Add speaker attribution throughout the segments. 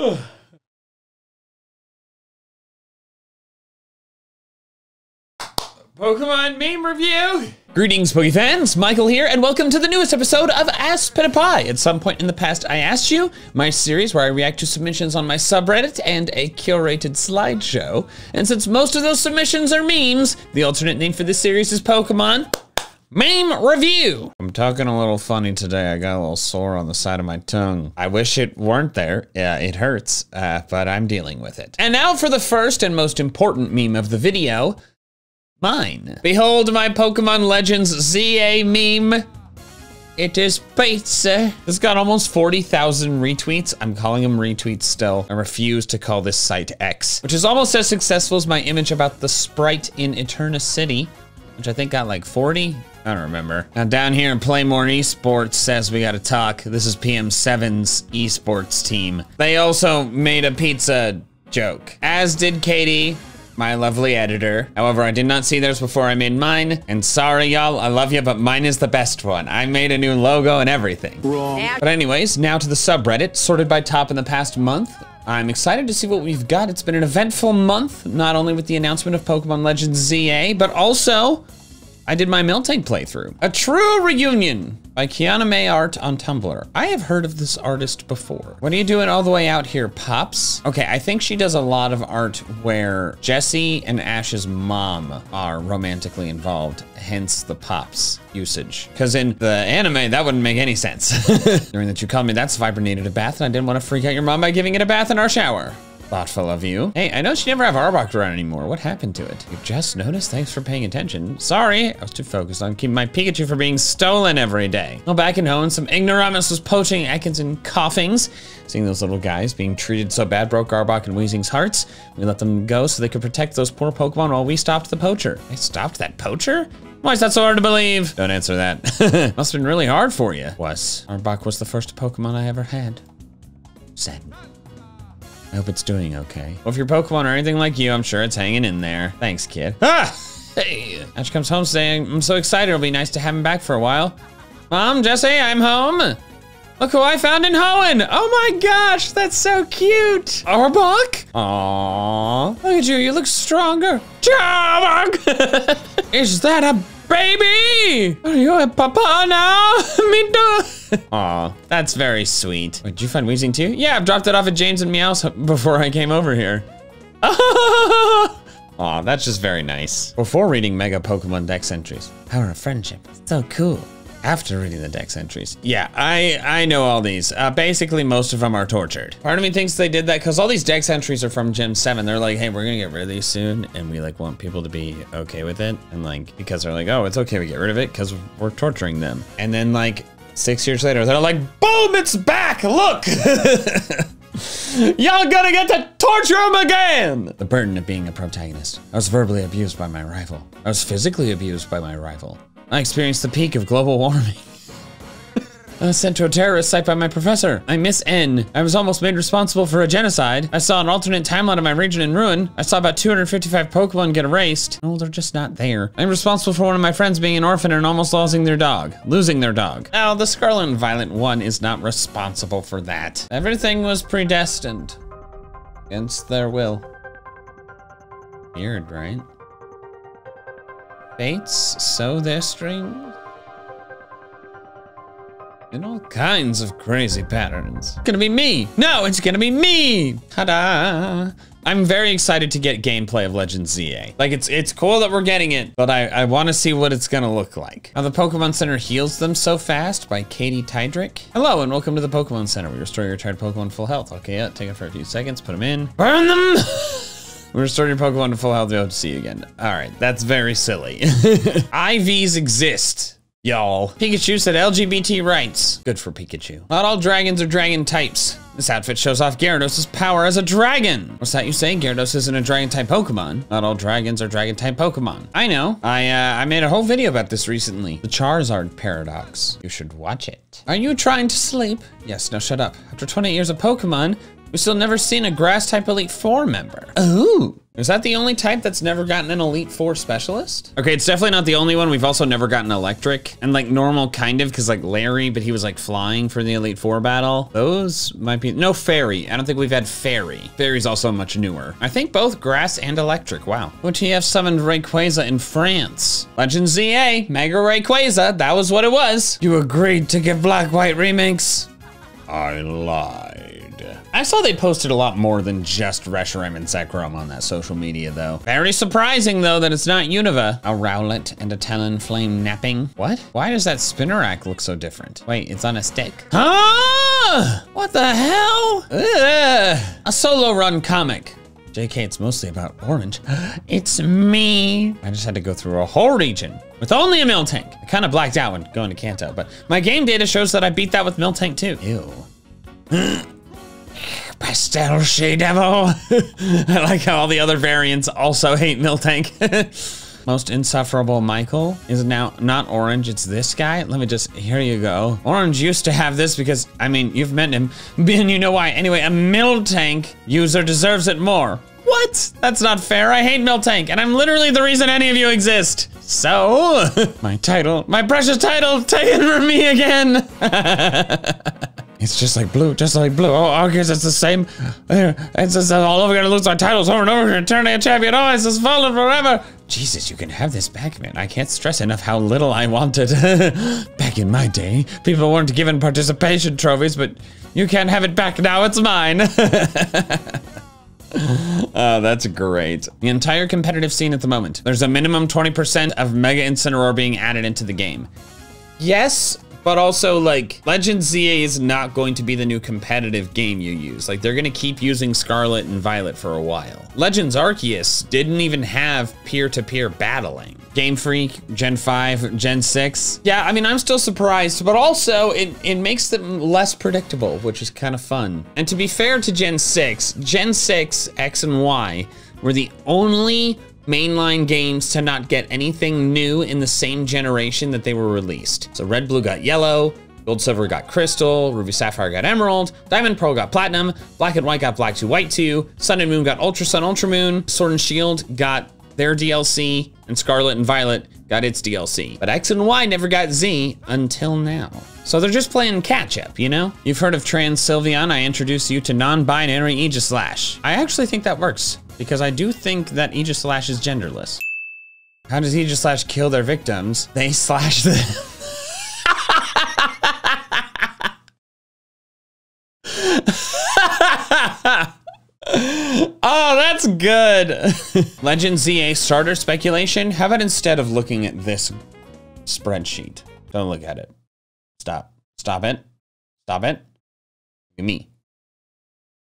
Speaker 1: Pokemon meme review. Greetings, Poke fans. Michael here, and welcome to the newest episode of ASPITPIAY. At some point in the past, I asked you, my series where I react to submissions on my subreddit and a curated slideshow. And since most of those submissions are memes, the alternate name for this series is Pokemon Meme Review. I'm talking a little funny today. I got a little sore on the side of my tongue. I wish it weren't there. Yeah, it hurts, uh, but I'm dealing with it. And now for the first and most important meme of the video, mine. Behold my Pokemon Legends ZA meme. It is pizza. This got almost 40,000 retweets. I'm calling them retweets still. I refuse to call this site X, which is almost as successful as my image about the Sprite in Eterna City, which I think got like 40. I don't remember. Now down here in Playmore Esports says we gotta talk. This is PM7's esports team. They also made a pizza joke, as did Katie, my lovely editor. However, I did not see theirs before I made mine. And sorry, y'all, I love you, but mine is the best one. I made a new logo and everything. Wrong. But anyways, now to the subreddit, sorted by top in the past month. I'm excited to see what we've got. It's been an eventful month, not only with the announcement of Pokemon Legends ZA, but also I did my Miltank playthrough. A true reunion by Kiana May Art on Tumblr. I have heard of this artist before. What are you doing all the way out here, Pops? Okay, I think she does a lot of art where Jesse and Ash's mom are romantically involved, hence the Pops usage. Because in the anime, that wouldn't make any sense. During that you called me, that Seviper needed a bath, and I didn't want to freak out your mom by giving it a bath in our shower. Thoughtful of you. Hey, I noticed you never have Arbok around anymore. What happened to it? You just noticed? Thanks for paying attention. Sorry, I was too focused on keeping my Pikachu from being stolen every day. Well, back in home, some ignoramus was poaching and Koffings. Seeing those little guys being treated so bad broke Arbok and Weezing's hearts. We let them go so they could protect those poor Pokemon while we stopped the poacher. I stopped that poacher? Why is that so hard to believe? Don't answer that. Must have been really hard for you. Was. Arbok was the first Pokemon I ever had. Sad. I hope it's doing okay. Well, if your Pokemon are anything like you, I'm sure it's hanging in there. Thanks, kid. Ah! Hey! Ash comes home saying, I'm so excited. It'll be nice to have him back for a while. Mom, Jesse, I'm home. Look who I found in Hoenn. Oh my gosh, that's so cute. Arbok? Aww. Look at you, you look stronger. Arbok! Is that a baby? Are you a papa now? Me too. Aw, that's very sweet. Wait, did you find Weezing too? Yeah, I've dropped it off at James and Meow's before I came over here. Aw, that's just very nice. Before reading Mega Pokemon Dex entries. Power of friendship. So cool. After reading the Dex entries. Yeah, I I know all these. Uh, basically, most of them are tortured. Part of me thinks they did that because all these Dex entries are from Gen 7. They're like, hey, we're gonna get rid of these soon. And we like want people to be okay with it. And like, because they're like, oh, it's okay we get rid of it because we're torturing them. And then like, six years later, they're like, boom, it's back, look! Y'all gonna get to torture him again! The burden of being a protagonist. I was verbally abused by my rival. I was physically abused by my rival. I experienced the peak of global warming. Was sent to a terrorist site by my professor. I miss N. I was almost made responsible for a genocide. I saw an alternate timeline of my region in ruin. I saw about 255 Pokemon get erased. No, they're just not there. I'm responsible for one of my friends being an orphan and almost losing their dog. Losing their dog. Now, the Scarlet and Violet one is not responsible for that. Everything was predestined. Against their will. Weird, right? Fates sew their strings in all kinds of crazy patterns. It's gonna be me. No, it's gonna be me. Ta-da. I'm very excited to get gameplay of Legend ZA. Like it's it's cool that we're getting it, but I, I want to see what it's gonna look like. Now the Pokemon Center heals them so fast by Katie Tydrick. Hello and welcome to the Pokemon Center. We restore your tired Pokemon full health. Okay, yeah, take it for a few seconds, put them in. Burn them! We restore your Pokemon to full health, to see you again. All right, that's very silly. IVs exist. Y'all. Pikachu said LGBT rights. Good for Pikachu. Not all dragons are dragon types. This outfit shows off Gyarados' power as a dragon. What's that you say? Gyarados isn't a dragon type Pokemon. Not all dragons are dragon type Pokemon. I know. I uh, I made a whole video about this recently. The Charizard paradox. You should watch it. Are you trying to sleep? Yes, no, shut up. After 20 years of Pokemon, We still never seen a grass type Elite Four member. Ooh. Is that the only type that's never gotten an Elite Four specialist? Okay, it's definitely not the only one. We've also never gotten electric and like normal kind of because like Larry, but he was like flying for the Elite Four battle. Those might be, no fairy. I don't think we've had fairy. Fairy's also much newer. I think both grass and electric, wow. OTF summoned Rayquaza in France. Legend ZA, Mega Rayquaza, that was what it was. You agreed to give Black White remakes. I lied. I saw they posted a lot more than just Reshiram and Zekrom on that social media though. Very surprising though that it's not Unova. A Rowlet and a Talonflame napping. What? Why does that Spinarak look so different? Wait, it's on a stick? Ah! What the hell? Ugh. A solo run comic. JK, it's mostly about orange. it's me. I just had to go through a whole region with only a Miltank. I kind of blacked out when going to Kanto, but my game data shows that I beat that with Miltank too. Ew. Pastel She Devil. I like how all the other variants also hate Miltank. Most insufferable Michael is now not orange, it's this guy. Let me just, here you go. Orange used to have this because, I mean, you've met him, and you know why. Anyway, a Miltank user deserves it more. What? That's not fair. I hate Miltank, and I'm literally the reason any of you exist. So, my title, my precious title, taken from me again. It's just like blue, just like blue. Oh, I guess it's the same. It's just all over gonna lose our titles over and over again. A champion. Oh, it's just falling forever. Jesus, you can have this back, man. I can't stress enough how little I wanted. back in my day, people weren't given participation trophies, but you can't have it back now. It's mine. Oh, that's great. The entire competitive scene at the moment. There's a minimum 20% of Mega Incineroar being added into the game. Yes, but also, like, Legends ZA is not going to be the new competitive game you use. Like, they're gonna keep using Scarlet and Violet for a while. Legends Arceus didn't even have peer-to-peer -peer battling. Game Freak, Gen 5, Gen 6. Yeah, I mean, I'm still surprised, but also it, it makes them less predictable, which is kind of fun. And to be fair to Gen 6, Gen 6, X and Y were the only mainline games to not get anything new in the same generation that they were released. So Red Blue got Yellow, Gold Silver got Crystal, Ruby Sapphire got Emerald, Diamond Pearl got Platinum, Black and White got Black 2 White 2, Sun and Moon got Ultra Sun Ultra Moon, Sword and Shield got their DLC, and Scarlet and Violet got its DLC. But X and Y never got Z until now. So they're just playing catch up, you know? You've heard of Trans Sylveon, I introduce you to non-binary Aegislash. I actually think that works because I do think that Aegislash is genderless. How does Aegislash kill their victims? They slash them. oh, that's good. Legend ZA starter speculation. How about instead of looking at this spreadsheet, don't look at it. Stop. Stop it. Stop it. Look at me.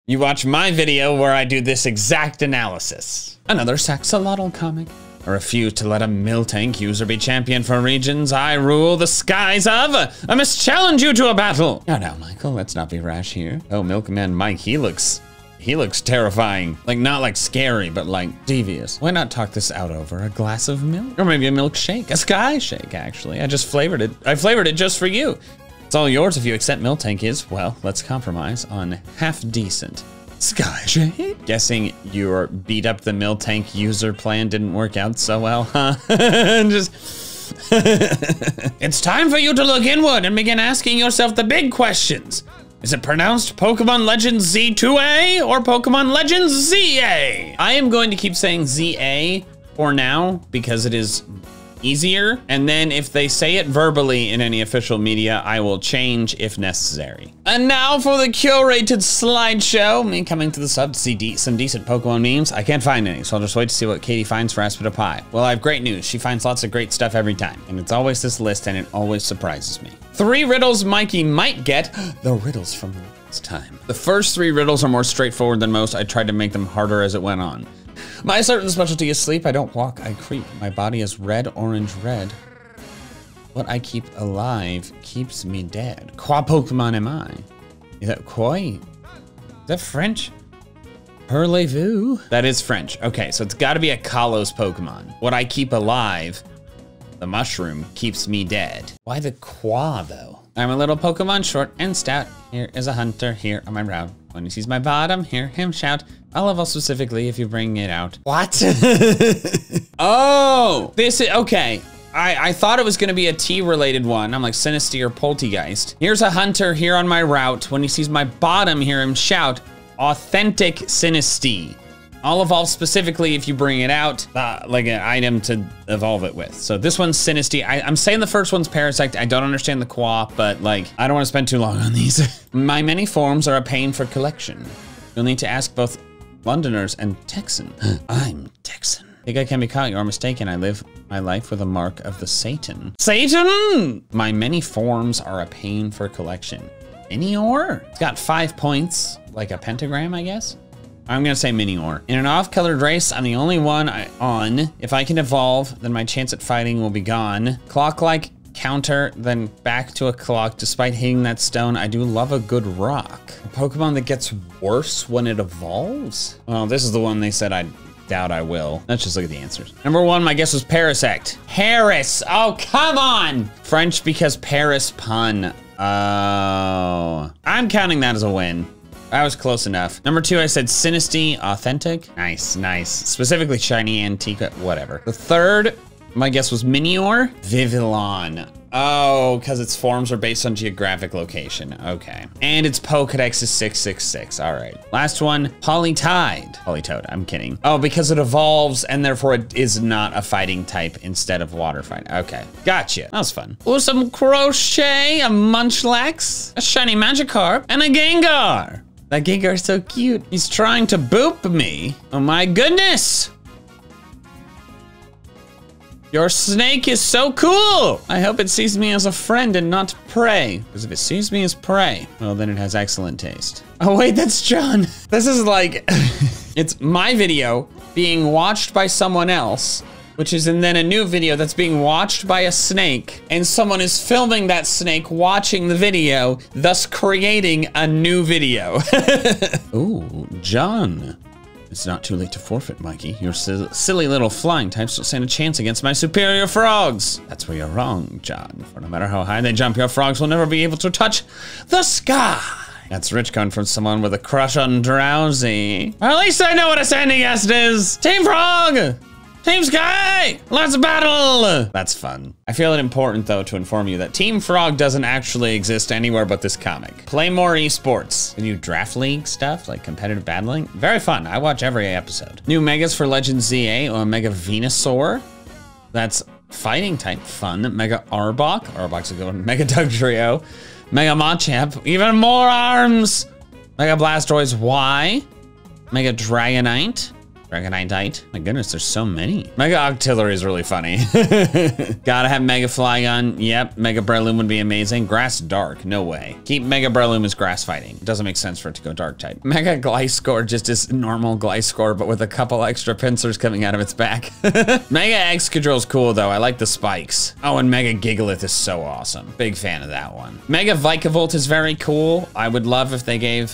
Speaker 1: You watch my video where I do this exact analysis. Another Saxolotl comic. I refuse to let a Miltank user be champion for regions I rule the skies of. Uh, I must challenge you to a battle. No, no, Michael, let's not be rash here. Oh, Milkman Mike, he looks, he looks terrifying. Like, not like scary, but like devious. Why not talk this out over a glass of milk? Or maybe a milkshake, a sky shake, actually. I just flavored it. I flavored it just for you. It's all yours if you accept Miltank is, well, let's compromise on half decent. Sky Shade? Guessing your beat up the Miltank user plan didn't work out so well, huh? Just. it's time for you to look inward and begin asking yourself the big questions. Is it pronounced Pokemon Legends Z2A or Pokemon Legends ZA? I am going to keep saying ZA for now because it is easier. And then if they say it verbally in any official media, I will change if necessary. And now for the curated slideshow. Me coming to the sub to see de some decent Pokemon memes. I can't find any, so I'll just wait to see what Katie finds for ASPITPIAY. Well, I have great news. She finds lots of great stuff every time. And it's always this list, and it always surprises me. Three riddles Mikey might get. the riddles from last time. The first three riddles are more straightforward than most. I tried to make them harder as it went on. My certain specialty is sleep. I don't walk, I creep. My body is red, orange, red. What I keep alive keeps me dead. Qua Pokemon am I? Is that koi? Is that French? Parlez-vous? That is French. Okay, so it's gotta be a Kalos Pokemon. What I keep alive. The mushroom keeps me dead. Why the qua though? I'm a little Pokemon short and stout. Here is a hunter here on my route. When he sees my bottom, hear him shout. I'll level specifically if you bring it out. What? oh, this is, okay. I, I thought it was gonna be a T related one. I'm like Sinistea or Polteageist. Here's a hunter here on my route. When he sees my bottom, hear him shout, authentic Sinistea. I'll evolve specifically if you bring it out, uh, like an item to evolve it with. So this one's Sinistea. I, am saying the first one's Parasect. I don't understand the qua, but like, I don't want to spend too long on these. My many forms are a pain for collection. You'll need to ask both Londoners and Texan. I'm Texan. Think I can be caught? You're mistaken. I live my life with a mark of the Satan. Satan! My many forms are a pain for collection. Minior? It's got five points, like a pentagram, I guess. I'm gonna say Minior. In an off-colored race, I'm the only one I, on. If I can evolve, then my chance at fighting will be gone. Clock-like counter, then back to a clock. Despite hitting that stone, I do love a good rock. A Pokemon that gets worse when it evolves? Well, this is the one they said I doubt I will. Let's just look at the answers. Number one, my guess was Parasect. Paris, oh, come on. French because Paris pun. Oh, I'm counting that as a win. That was close enough. Number two, I said Sinistea, authentic. Nice, nice. Specifically shiny antique, whatever. The third, my guess was Minior. Vivillon. Oh, because its forms are based on geographic location. Okay. And its Pokedex is 666. All right. Last one, Politoed. Politoed, I'm kidding. Oh, because it evolves and therefore it is not a fighting type instead of water fight. Okay. Gotcha. That was fun. Oh, some Crochet, a Munchlax, a shiny Magikarp, and a Gengar. That Gengar's so cute. He's trying to boop me. Oh my goodness. Your snake is so cool! I hope it sees me as a friend and not prey. Because if it sees me as prey, well, then it has excellent taste. Oh, wait, that's John. This is like, it's my video being watched by someone else, which is and then a new video that's being watched by a snake, and someone is filming that snake watching the video, thus creating a new video. Ooh, John. It's not too late to forfeit, Mikey. Your silly little flying types don't stand a chance against my superior frogs. That's where you're wrong, John. For no matter how high they jump, your frogs will never be able to touch the sky. That's rich coming from someone with a crush on Drowzee. At least I know what a sandy guest is. Team Frog! Team Sky, let's battle! That's fun. I feel it important though to inform you that Team Frog doesn't actually exist anywhere but this comic. Play more esports. The new draft league stuff, like competitive battling, very fun. I watch every episode. New megas for Legend ZA or Mega Venusaur. That's fighting type fun. Mega Arbok. Arbok's a good one. Mega Dugtrio. Mega Machamp. Even more arms. Mega Blastoise Y. Mega Dragonite. Dragonite. My goodness, there's so many. Mega Octillery is really funny. Gotta have Mega Flygon. Yep, Mega Breloom would be amazing. Grass Dark, no way. Keep Mega Breloom as grass fighting. Doesn't make sense for it to go dark type. Mega Gliscor just is normal Gliscor, but with a couple extra pincers coming out of its back. Mega Excadrill's cool though. I like the spikes. Oh, and Mega Gigalith is so awesome. Big fan of that one. Mega Vikavolt is very cool. I would love if they gave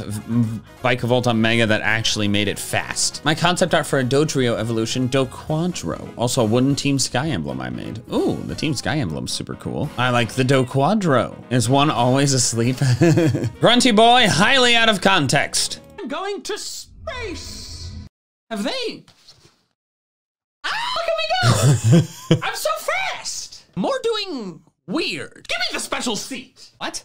Speaker 1: Vikavolt a Mega that actually made it fast. My concept art for a Dodrio evolution, Doquadro. Also a wooden Team Sky emblem I made. Ooh, the Team Sky emblem's super cool. I like the Doquadro. Is one always asleep? Grunty boy, highly out of context.
Speaker 2: I'm going to space. Have they? Ah, look at me go! I'm so fast. More doing weird. Give me the special seat. What?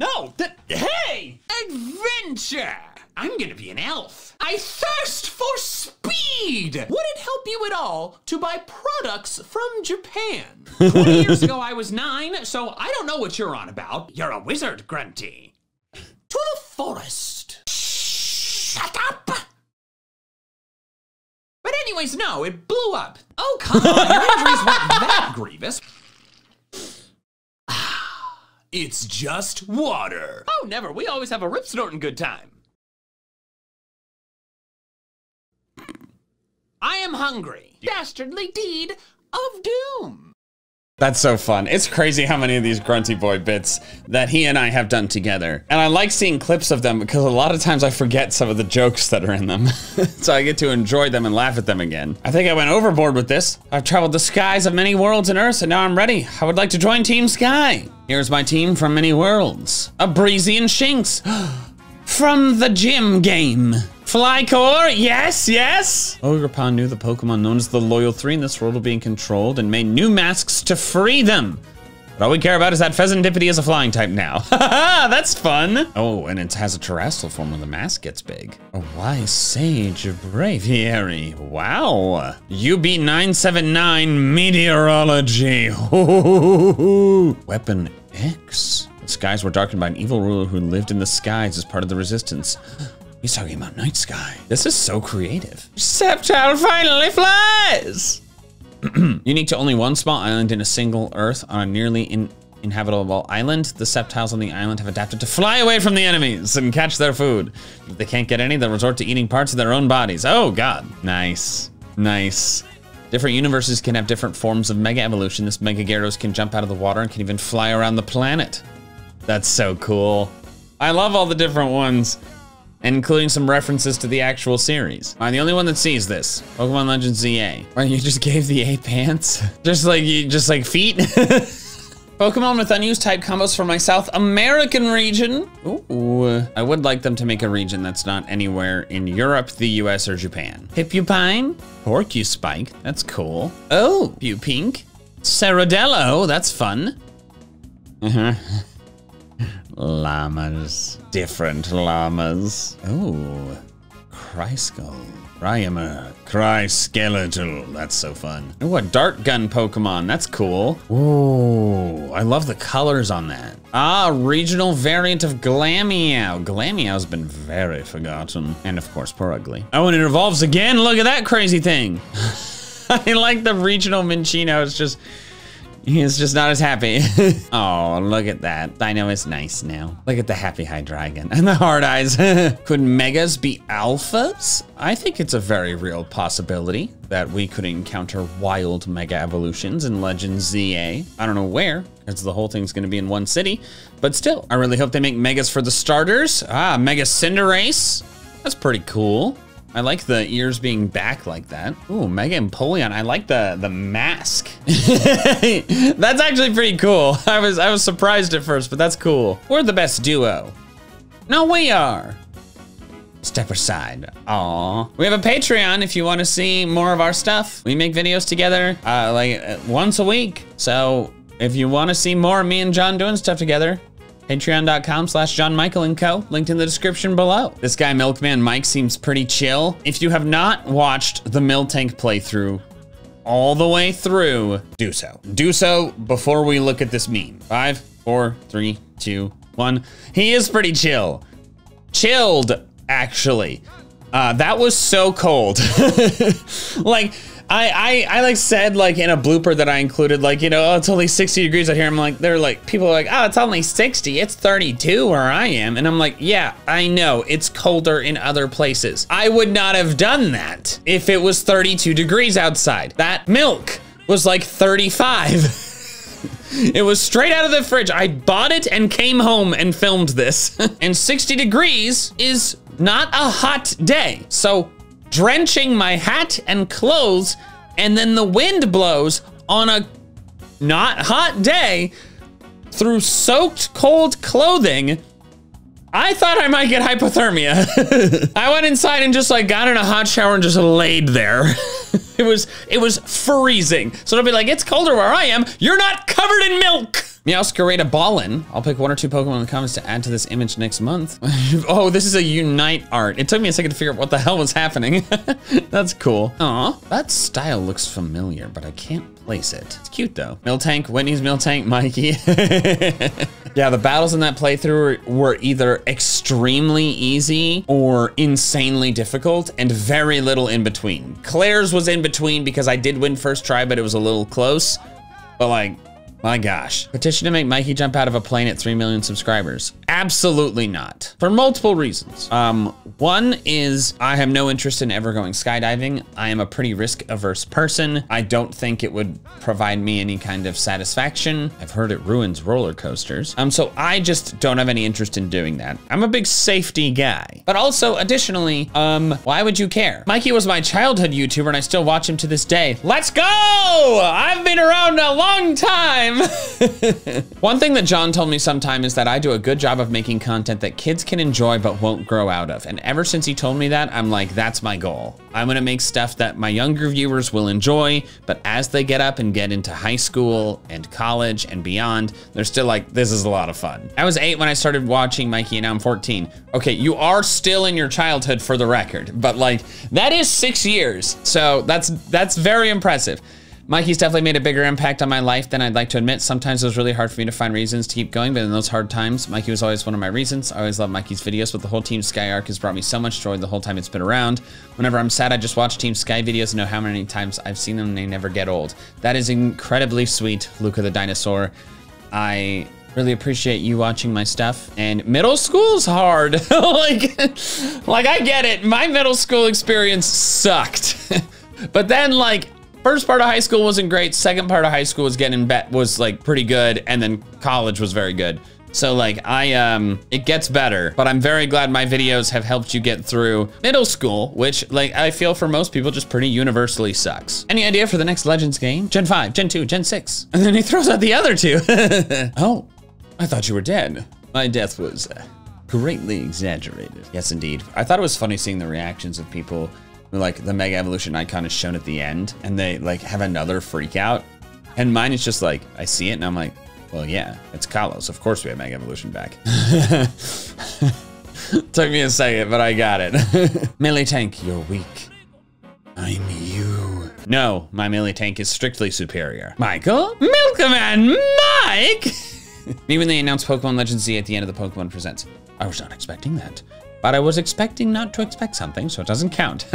Speaker 2: No, that, hey! Adventure! I'm gonna be an elf. I thirst for speed! Would it help you at all to buy products from Japan? 20 years ago I was nine, so I don't know what you're on about. You're a wizard, Grunty. To the forest. Shut up! But anyways, no, it blew up. Oh, come on, your injuries weren't that grievous. It's just water. Oh, never. We always have a rip snorting good time. I am hungry. Dastardly deed of doom.
Speaker 1: That's so fun. It's crazy how many of these Grunty Boy bits that he and I have done together. And I like seeing clips of them because a lot of times I forget some of the jokes that are in them. so I get to enjoy them and laugh at them again. I think I went overboard with this. I've traveled the skies of many worlds and Earths and now I'm ready. I would like to join Team Sky. Here's my team from many worlds. A Breezy and Shinx. from the gym game. Flycore, yes, yes! Ogerpon knew the Pokemon known as the Loyal Three in this world were being controlled and made new masks to free them. But all we care about is that Fezandipiti is a flying type now. That's fun. Oh, and it has a terrestrial form when the mask gets big. A wise sage of braviary. Wow. UB979 meteorology. Weapon X. Skies were darkened by an evil ruler who lived in the skies as part of the resistance. He's talking about Night Sky. This is so creative. Sceptile finally flies! Unique to only one small island in a single Earth on a nearly in inhabitable island, the Sceptiles on the island have adapted to fly away from the enemies and catch their food. If they can't get any, they'll resort to eating parts of their own bodies. Oh god. Nice. Nice. Different universes can have different forms of Mega Evolution. This Mega Gyarados can jump out of the water and can even fly around the planet. That's so cool. I love all the different ones including some references to the actual series. I'm the only one that sees this. Pokemon Legends ZA. Well, you just gave the A pants? Just like you, just like feet? Pokemon with unused type combos for my South American region. Ooh, I would like them to make a region that's not anywhere in Europe, the US, or Japan. Hipupine, Porcuspike, that's cool. Oh, Pupink, Ceradello, that's fun. Uh-huh. Llamas. Different llamas. Oh, Cryskull. Rhymer. Cryskeletal. That's so fun. Oh, a dart gun Pokemon. That's cool. Ooh, I love the colors on that. Ah, regional variant of Glameow. Glameow's been very forgotten. And of course, Purugly. Oh, and it evolves again. Look at that crazy thing. I like the regional Minccino. It's just He's just not as happy. oh, look at that. Deino is nice now. Look at the happy Hydreigon and the hard eyes. could Megas be Alphas? I think it's a very real possibility that we could encounter wild Mega Evolutions in Legends ZA. I don't know where, because the whole thing's gonna be in one city, but still, I really hope they make Megas for the starters. Ah, Mega Cinderace. That's pretty cool. I like the ears being back like that. Ooh, Mega Empoleon. I like the the mask. that's actually pretty cool. I was I was surprised at first, but that's cool. We're the best duo. No, we are. Step aside. Aw. We have a Patreon if you want to see more of our stuff. We make videos together uh, like uh, once a week. So if you want to see more of me and John doing stuff together, Patreon.com slash John Michael and Co. Linked in the description below. This guy, Milkman Mike, seems pretty chill. If you have not watched the Miltank playthrough all the way through, do so. Do so before we look at this meme. Five, four, three, two, one. He is pretty chill. Chilled, actually. Uh, that was so cold. like, I, I, I like said like in a blooper that I included like you know oh, it's only 60 degrees out here. I'm like they're like people are like oh it's only 60 it's 32 where I am. And I'm like yeah I know. It's colder in other places. I would not have done that if it was 32 degrees outside. That milk was like 35 It was straight out of the fridge. I bought it and came home and filmed this. and 60 degrees is not a hot day. So drenching my hat and clothes, and then the wind blows on a not hot day through soaked cold clothing. I thought I might get hypothermia. I went inside and just like got in a hot shower and just laid there. it was it was freezing. So don't be like, it's colder where I am. You're not covered in milk. Meowscarada Ballin. I'll pick one or two Pokemon in the comments to add to this image next month. oh, this is a Unite art. It took me a second to figure out what the hell was happening. That's cool. Aw, that style looks familiar, but I can't place it. It's cute though. Miltank, Whitney's Miltank, Mikey. yeah, the battles in that playthrough were either extremely easy or insanely difficult and very little in between. Clair's was in between because I did win first try, but it was a little close. But like, My gosh. Petition to make Mikey jump out of a plane at 3 million subscribers. Absolutely not. For multiple reasons. Um, one is I have no interest in ever going skydiving. I am a pretty risk averse person. I don't think it would provide me any kind of satisfaction. I've heard it ruins roller coasters. Um, so I just don't have any interest in doing that. I'm a big safety guy. But also, additionally, um, why would you care? Mikey was my childhood YouTuber and I still watch him to this day. Let's go! I've been around a long time. One thing that John told me sometime is that I do a good job of making content that kids can enjoy but won't grow out of. And ever since he told me that, I'm like, that's my goal. I'm gonna make stuff that my younger viewers will enjoy, but as they get up and get into high school and college and beyond, they're still like, this is a lot of fun. I was eight when I started watching Mikey and now I'm 14. Okay, you are still in your childhood for the record, but like, that is six years. So that's, that's very impressive. Mikey's definitely made a bigger impact on my life than I'd like to admit. Sometimes it was really hard for me to find reasons to keep going, but in those hard times, Mikey was always one of my reasons. I always loved Mikey's videos, but the whole Team Sky arc has brought me so much joy the whole time it's been around. Whenever I'm sad, I just watch Team Sky videos and know how many times I've seen them and they never get old. That is incredibly sweet, Luca the Dinosaur. I really appreciate you watching my stuff. And middle school's hard. like, like I get it. My middle school experience sucked. but then like First part of high school wasn't great. Second part of high school was getting bet was like pretty good, and then college was very good. So like I um it gets better, but I'm very glad my videos have helped you get through middle school, which like I feel for most people just pretty universally sucks. Any idea for the next Legends game? Gen 5, Gen 2, Gen 6. And then he throws out the other two. oh, I thought you were dead. My death was uh, greatly exaggerated. Yes, indeed. I thought it was funny seeing the reactions of people like the Mega Evolution icon is shown at the end and they like have another freak out. And mine is just like, I see it and I'm like, well, yeah, it's Kalos. Of course we have Mega Evolution back. Took me a second, but I got it. melee tank, you're weak. I'm you. No, my melee tank is strictly superior. Michael? Milkman Mike! Me when they announced Pokemon Legends Z at the end of the Pokemon Presents. I was not expecting that. But I was expecting not to expect something, so it doesn't count.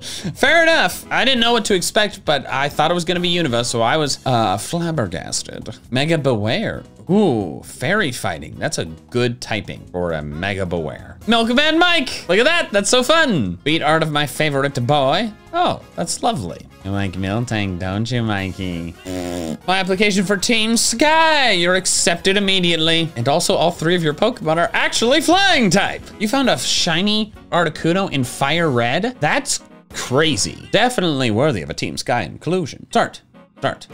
Speaker 1: Fair enough. I didn't know what to expect, but I thought it was gonna be Unova, so I was uh, flabbergasted. Mega Bewear. Ooh, fairy fighting. That's a good typing for a Mega Bewear. Milkman Mike, look at that, that's so fun. Beat art of my favorite boy. Oh, that's lovely. You like Miltank, don't you, Mikey? My application for Team Sky, you're accepted immediately. And also all three of your Pokemon are actually flying type. You found a shiny Articuno in fire red? That's crazy. Definitely worthy of a Team Sky inclusion. Start, start.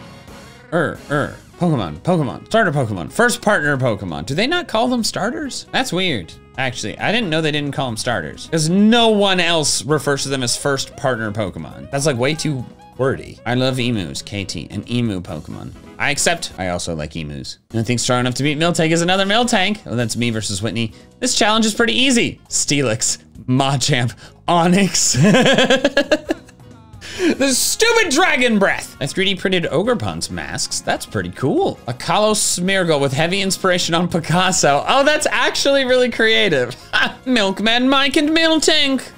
Speaker 1: Er, er, Pokemon, Pokemon, starter Pokemon, first partner Pokemon. Do they not call them starters? That's weird. Actually, I didn't know they didn't call them starters because no one else refers to them as first partner Pokemon. That's like way too wordy. I love emus, KT, an emu Pokemon. I accept. I also like emus. Nothing strong enough to beat Miltank is another Miltank. Oh, that's me versus Whitney. This challenge is pretty easy. Steelix, Machamp, Onix. The stupid dragon breath. I 3D printed Ogerpon's masks. That's pretty cool. A Kalos Smeargle with heavy inspiration on Picasso. Oh, that's actually really creative. Milkman Mike and Miltank.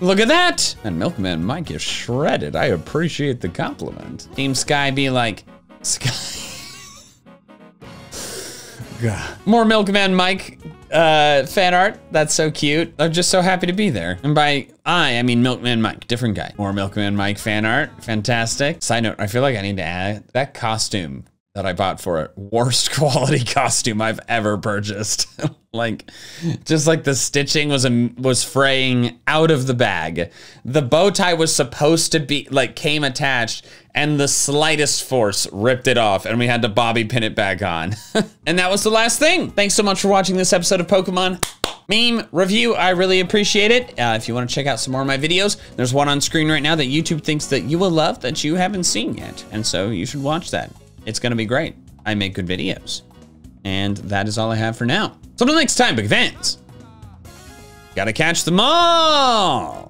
Speaker 1: Look at that. And Milkman Mike is shredded. I appreciate the compliment. Team Sky be like, Sky. God. More Milkman Mike uh, fan art. That's so cute. I'm just so happy to be there. And by I, I mean Milkman Mike, different guy. More Milkman Mike fan art. Fantastic. Side note, I feel like I need to add that costume that I bought for it. Worst quality costume I've ever purchased. like, just like the stitching was was fraying out of the bag. The bow tie was supposed to be like came attached, and the slightest force ripped it off, and we had to bobby pin it back on. and that was the last thing. Thanks so much for watching this episode of Pokemon meme review. I really appreciate it. Uh, if you want to check out some more of my videos, there's one on screen right now that YouTube thinks that you will love that you haven't seen yet. And so you should watch that. It's gonna be great. I make good videos. And that is all I have for now. So until next time, big fans, gotta catch them all.